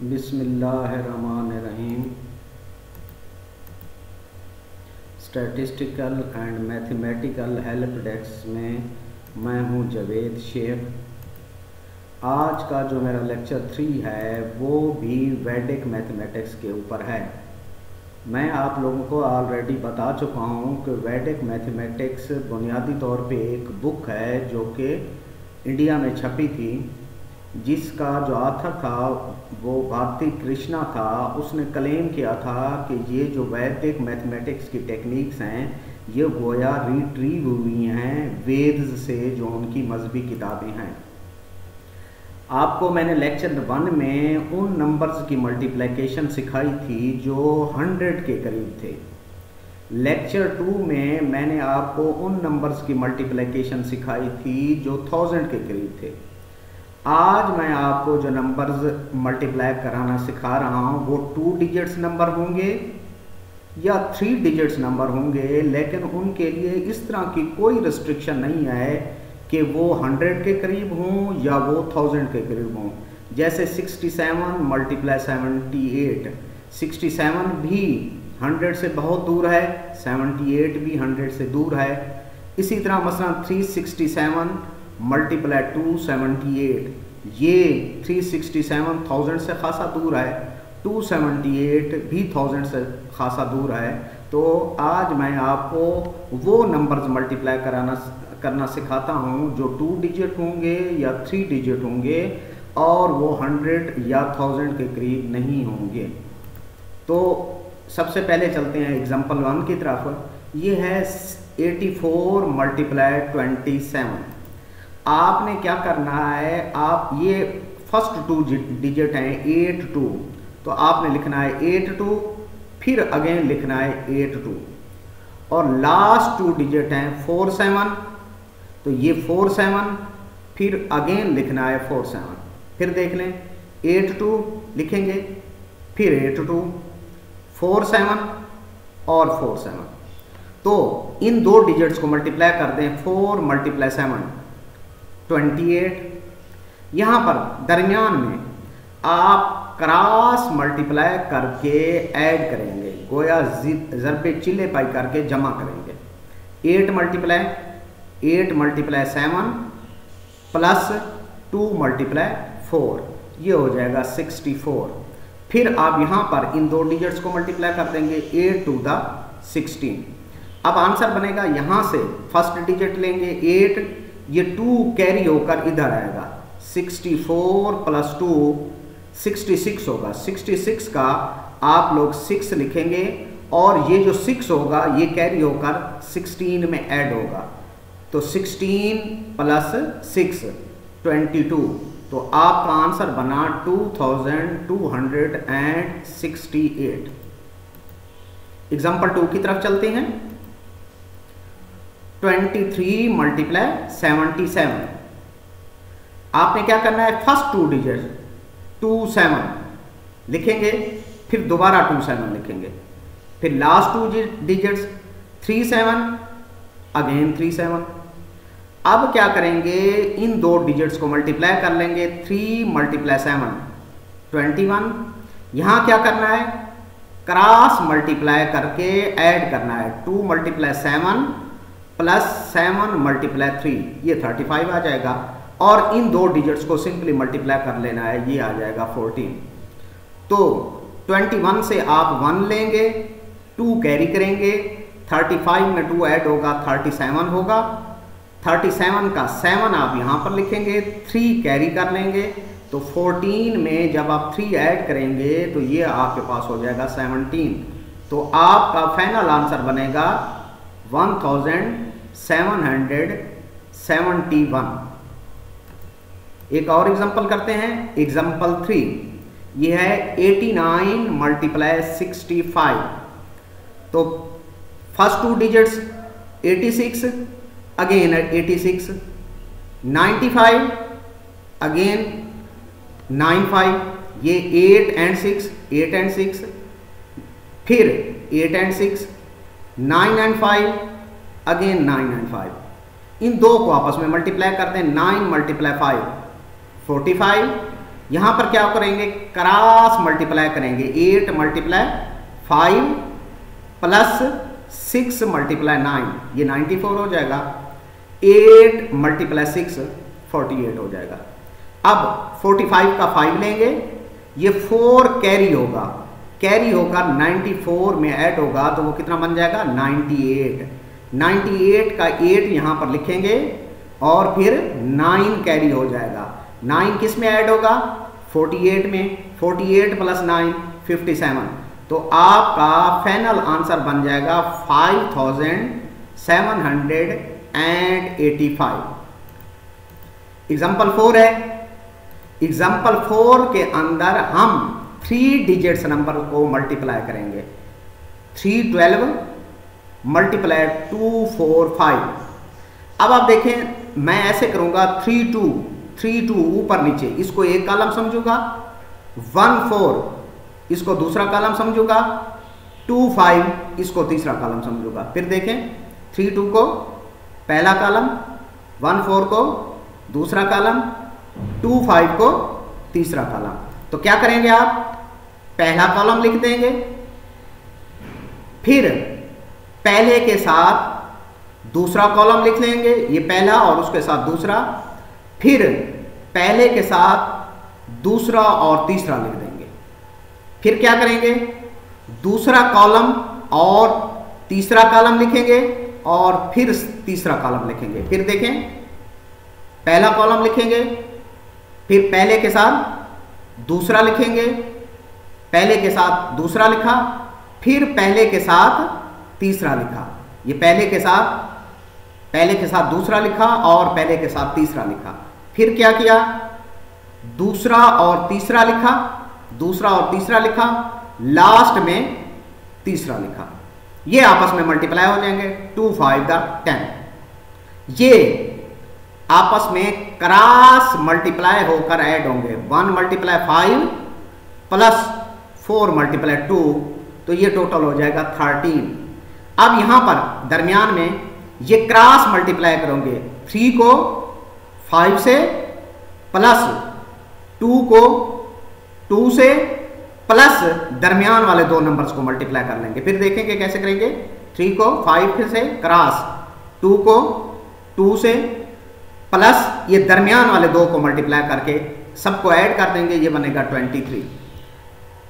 बिस्मिल्लाहिर्रहमानिर्रहीम। Statistical and mathematical help desk में मैं हूँ जवेद शेख। आज का जो मेरा लेक्चर थ्री है, वो भी वैदिक मैथमेटिक्स के ऊपर है। मैं आप लोगों को ऑलरेडी बता चुका हूँ कि वैदिक मैथमेटिक्स बुनियादी तौर पे एक बुक है जो कि इंडिया में छपी थी। जिसका जो आथर था, वो भारती कृष्णा था। उसने क्लेम किया था कि ये जो वैदिक मैथमेटिक्स की टेक्निक्स हैं, ये गोया रिट्रीव हुई हैं वेद से जो उनकी मजहबी किताबें हैं। आपको मैंने लेक्चर वन में उन नंबर्स की मल्टीप्लिकेशन सिखाई थी जो हंड्रेड के करीब थे। लेक्चर टू में मैंने आपको उन नंबर्स की मल्टीप्लिकेशन सिखाई थी जो थाउज़ेंड के करीब थे। आज मैं आपको जो नंबर्स मल्टीप्लाई कराना सिखा रहा हूँ, वो टू डिजिट्स नंबर होंगे या थ्री डिजिट्स नंबर होंगे, लेकिन उनके लिए इस तरह की कोई रिस्ट्रिक्शन नहीं है कि वो हंड्रेड के करीब हों या वो थाउज़ेंड के करीब हों। जैसे sixty seven multiply seventy eight sixty seven भी हंड्रेड से बहुत दूर है सेवेंटी एट भी हंड्रेड से दूर है। इसी तरह मसला three sixty seven multiply two seventy eight ये थ्री सिक्सटी सेवन थाउज़ेंड से खासा दूर है। टू सेवेंटी एट भी थाउज़ेंड से खासा दूर है। तो आज मैं आपको वो नंबर्स मल्टीप्लाई कराना करना सिखाता हूँ जो टू डिजिट होंगे या थ्री डिजिट होंगे और वो हंड्रेड या थाउज़ेंड के करीब नहीं होंगे। तो सबसे पहले चलते हैं एग्जांपल वन की तरफ़। ये है 84 मल्टीप्लाई ट्वेंटी सेवन आपने क्या करना है, आप ये फ़र्स्ट टू डिजिट हैं एट टू तो आपने लिखना है एट टू फिर अगेन लिखना है एट टू और लास्ट टू डिजिट हैं फोर सेवन तो ये फोर सेवन फिर अगेन लिखना है फोर सेवन फिर देख लें एट टू लिखेंगे, फिर एट टू फोर सेवन और फोर सेवन तो इन दो डिजिट्स को मल्टीप्लाई कर दें four multiply seven twenty eight. यहाँ पर दरमियान में आप क्रॉस मल्टीप्लाई करके ऐड करेंगे। गोया ज़रबे चिल्ले पाई करके जमा करेंगे। Eight multiply eight multiply seven, plus two multiply four. ये हो जाएगा सिक्सटी फोर। फिर आप यहाँ पर इन दो डिजिट्स को मल्टीप्लाई कर देंगे। एट टू द सिक्सटीन अब आंसर बनेगा यहाँ से। फ़र्स्ट डिजिट लेंगे एट ये टू कैरी होकर इधर आएगा। 64 प्लस टू सिक्स होगा। 66 का आप लोग 6 लिखेंगे और ये जो 6 होगा, ये कैरी होकर 16 में ऐड होगा। तो 16 प्लस सिक्स ट्वेंटी तो आपका आंसर बना 2268 एग्ज़ाम्पल टू की तरफ़ चलते हैं। Twenty three multiply seventy seven आपने क्या करना है? First two digit two seven लिखेंगे, फिर दोबारा टू सेवन लिखेंगे। फिर last two digits three seven again three seven अब क्या करेंगे? इन दो डिजिट्स को मल्टीप्लाई कर लेंगे three multiply seven twenty one यहाँ क्या करना है? क्रॉस मल्टीप्लाई करके ऐड करना है। Two multiply seven plus seven multiply three, ये थर्टी फाइव आ जाएगा। और इन दो डिजिट्स को सिंपली मल्टीप्लाई कर लेना है, ये आ जाएगा फोर्टीन तो ट्वेंटी वन से आप वन लेंगे टू कैरी करेंगे थर्टी फाइव में टू ऐड होगा थर्टी सेवन होगा। थर्टी सेवन का सेवन आप यहाँ पर लिखेंगे थ्री कैरी कर लेंगे। तो फोर्टीन में जब आप थ्री ऐड करेंगे तो ये आपके पास हो जाएगा सेवनटीन तो आपका फाइनल आंसर बनेगा one thousand seven hundred seventy one एक और एग्जांपल करते हैं। एग्जांपल थ्री ये है eighty nine multiply sixty five तो first two digits eighty six again eighty six ninety five again nine five ये eight and six eight and six फिर eight and six nine and five, again nine and five. इन दो को आपस में multiply करते हैं nine multiply five forty five यहाँ पर क्या करेंगे? क्रॉस मल्टीप्लाई करेंगे eight multiply five plus six multiply nine ये नाइन्टी फोर हो जाएगा eight multiply six forty eight हो जाएगा। अब फोर्टी फाइव का फाइव लेंगे, ये फोर कैरी होगा। कैरी होगा नाइन्टी फोर में ऐड होगा तो वो कितना बन जाएगा? Ninety eight. नाइन्टी एट का एट यहाँ पर लिखेंगे और फिर नाइन कैरी हो जाएगा। नाइन किसमें ऐड होगा? 48 में। 48 प्लस नाइन, फिफ्टी तो आपका फाइनल आंसर बन जाएगा 5785 एग्ज़ाम्पल फोर है। एग्ज़ाम्पल फोर के अंदर हम थ्री डिजिट्स नंबर को मल्टीप्लाई करेंगे। Three twelve multiply two four five. अब आप देखें, मैं ऐसे करूँगा, थ्री टू थ्री टू ऊपर नीचे, इसको एक कॉलम समझूँगा। वन फोर, इसको दूसरा कॉलम समझूँगा। टू फाइव, इसको तीसरा कॉलम समझूँगा। फिर देखें, थ्री टू को पहला कॉलम, वन फोर को दूसरा कॉलम, टू फाइव को तीसरा कॉलम। तो क्या करेंगे आप? पहला कॉलम लिख देंगे। फिर पहले के साथ दूसरा कॉलम लिख लेंगे, ये पहला और उसके साथ दूसरा। फिर पहले के साथ दूसरा और तीसरा लिख देंगे। फिर क्या करेंगे? दूसरा कॉलम और तीसरा कॉलम लिखेंगे और फिर तीसरा कॉलम लिखेंगे। फिर देखें, पहला कॉलम लिखेंगे, फिर पहले के साथ दूसरा लिखेंगे, पहले के साथ दूसरा लिखा, फिर पहले के साथ तीसरा लिखा। ये पहले के साथ, पहले के साथ दूसरा लिखा और पहले के साथ तीसरा लिखा। फिर क्या किया? दूसरा और तीसरा लिखा, दूसरा और तीसरा लिखा लास्ट में तीसरा लिखा। ये आपस में मल्टीप्लाई हो जाएँगे टू फाइव द टेन ये आपस में क्रॉस मल्टीप्लाई होकर ऐड होंगे। One multiply five plus four multiply two तो ये टोटल हो जाएगा थर्टीन। अब यहाँ पर दरमियान में ये क्रॉस मल्टीप्लाई करोगे। थ्री को फाइव से प्लस टू को टू से प्लस दरमियान वाले दो नंबर्स को मल्टीप्लाई कर लेंगे। फिर देखेंगे कैसे करेंगे। थ्री को फाइव से क्रॉस, टू को टू से प्लस ये दरमियान वाले दो को मल्टीप्लाई करके सबको ऐड कर देंगे, ये बनेगा ट्वेंटी थ्री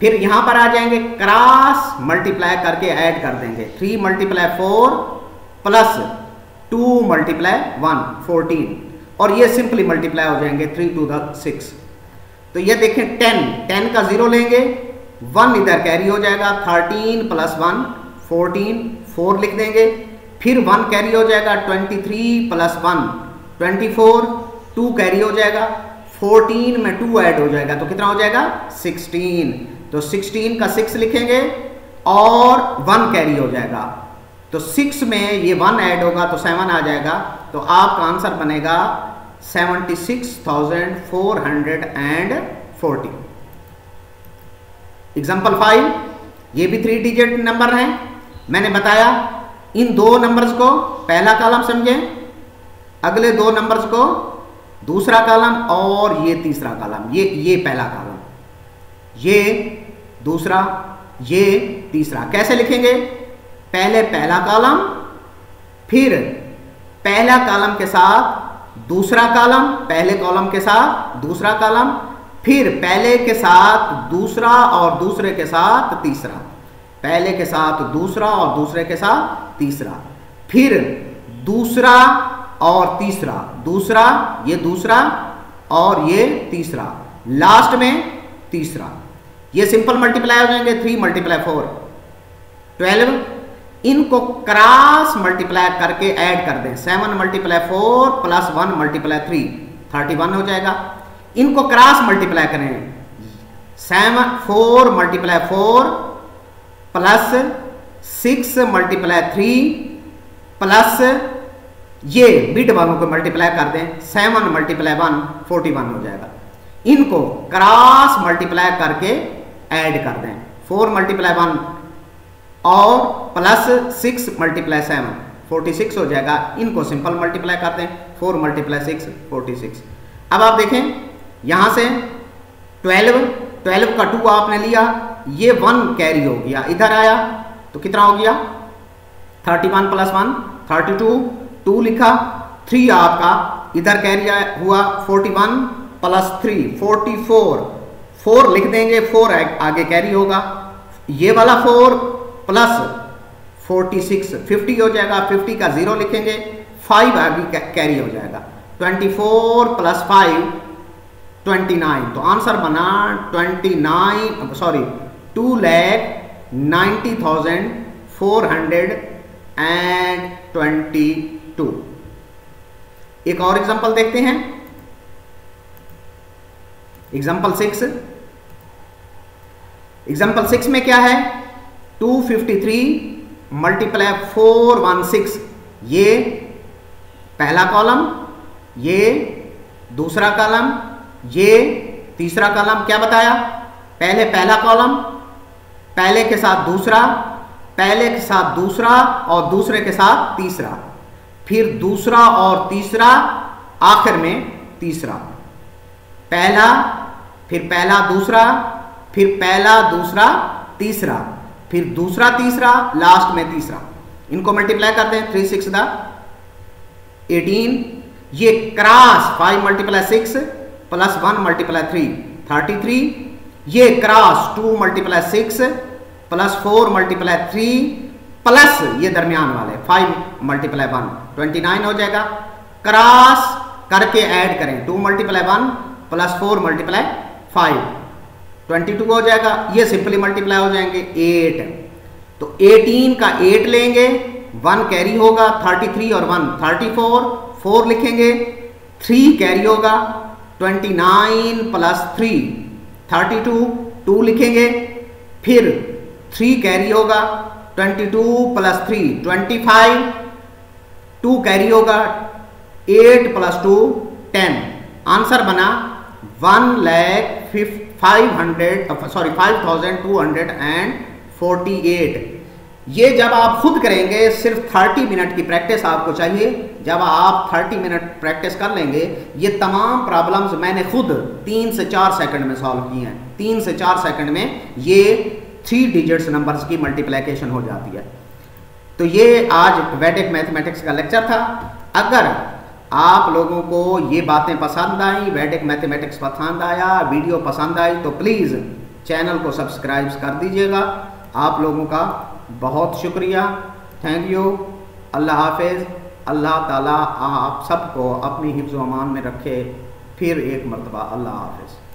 फिर यहाँ पर आ जाएँगे क्रॉस मल्टीप्लाई करके ऐड कर देंगे. Three multiply four plus two multiply one fourteen और ये सिंपली मल्टीप्लाई हो जाएँगे थ्री टू द सिक्स तो ये देखें टेन टेन का ज़ीरो लेंगे वन इधर कैरी हो जाएगा thirteen plus one fourteen four लिख देंगे, फिर वन कैरी हो जाएगा twenty three plus one twenty four, two carry हो जाएगा, फोर्टीन में टू ऐड हो जाएगा तो कितना हो जाएगा? सिक्सटीन। तो सिक्सटीन का सिक्स लिखेंगे और वन कैरी हो जाएगा। तो सिक्स में ये वन ऐड होगा तो सेवन आ जाएगा। तो आपका आंसर बनेगा seventy six thousand four hundred and forty. Example five ये भी थ्री डिजिट नंबर है। मैंने बताया, इन दो नंबर्स को पहला कॉलम समझे अगले दो नंबर्स को, दूसरा कॉलम और ये तीसरा कॉलम ये ये पहला कॉलम ये दूसरा, ये तीसरा। कैसे लिखेंगे? पहले पहला कॉलम फिर पहला कॉलम के साथ दूसरा कॉलम पहले कॉलम के साथ दूसरा कॉलम फिर पहले के साथ दूसरा और दूसरे के साथ तीसरा। पहले के साथ दूसरा और दूसरे के साथ तीसरा। फिर दूसरा और तीसरा, दूसरा, ये दूसरा और ये तीसरा। लास्ट में तीसरा। ये सिंपल मल्टीप्लाई हो जाएँगे थ्री मल्टीप्लाई फोर ट्वेल्व इनको क्रॉस मल्टीप्लाई करके ऐड कर दें। Seven multiply four plus one multiply three thirty one हो जाएगा। इनको क्रॉस मल्टीप्लाई करें। Seven four multiply four plus six multiply three plus ये बिट वालों को मल्टीप्लाई कर दें seven multiply one forty one हो जाएगा। इनको क्रॉस मल्टीप्लाई करके ऐड कर दें। फोर मल्टीप्लाई वन और plus six multiply seven forty six हो जाएगा। इनको सिंपल मल्टीप्लाई कर दें four multiply six forty six अब आप देखें, यहाँ से ट्वेल्व ट्वेल्व का टू आपने लिया, ये वन कैरी हो गया। इधर आया तो कितना हो गया? Thirty one plus one thirty two two लिखा थ्री आपका, इधर कैरी हुआ forty one plus three forty four four लिख देंगे फोर आगे कैरी होगा। ये वाला four plus forty six fifty हो जाएगा। फिफ्टी का ज़ीरो लिखेंगे फाइव आगे कैरी हो जाएगा। Twenty four plus five twenty nine तो आंसर बना twenty nine sorry two lakh ninety thousand four hundred and twenty two. एक और एग्जांपल देखते हैं। एग्जांपल सिक्स एग्जांपल सिक्स में क्या है? 253 मल्टीप्लाई फोर वन सिक्स ये पहला कॉलम ये दूसरा कॉलम ये तीसरा कॉलम क्या बताया? पहले पहला कॉलम पहले के साथ दूसरा, पहले के साथ दूसरा और दूसरे के साथ तीसरा। फिर दूसरा और तीसरा, आखिर में तीसरा। पहला, फिर पहला, दूसरा, फिर पहला, दूसरा, तीसरा, फिर दूसरा, तीसरा लास्ट में तीसरा। इनको मल्टीप्लाई करते हैं थ्री सिक्स द एटीन ये cross five multiply six plus one multiply three thirty three ये cross two multiply six plus four multiply three plus ये दरमियान वाले five multiply one twenty nine हो जाएगा। क्रॉस करके ऐड करें। Two multiply one plus four multiply five twenty two हो जाएगा। ये सिंपली मल्टीप्लाई हो जाएँगे एट तो एटीन का एट लेंगे। वन कैरी होगा। थर्टी थ्री और वन थर्टी फोर फोर लिखेंगे। थ्री कैरी होगा। Twenty nine plus three thirty two two लिखेंगे। फिर थ्री कैरी होगा। Twenty two plus three twenty five two carry होगा, eight plus two, ten. Answer बना one lakh five hundred sorry five thousand two hundred and forty eight. ये जब आप खुद करेंगे, सिर्फ़ 30 मिनट की प्रैक्टिस आपको चाहिए। जब आप 30 मिनट प्रैक्टिस कर लेंगे, ये तमाम प्रॉब्लम्स मैंने खुद तीन से चार सेकंड में सॉल्व किए हैं। तीन से चार सेकंड में ये थ्री डिजिट्स नंबर्स की मल्टीप्लिकेशन हो जाती है। तो ये आज वैडिक मैथमेटिक्स का लेक्चर था। अगर आप लोगों को ये बातें पसंद आई वैडिक मैथमेटिक्स पसंद आया, वीडियो पसंद आई तो प्लीज़ चैनल को सब्सक्राइब कर दीजिएगा। आप लोगों का बहुत शुक्रिया। थैंक यू अल्लाह हाफिज़। अल्लाह ताला आप सबको अपनी हिफ्ज़ अमान में रखे। फिर एक मरतबा। अल्लाह हाफिज़।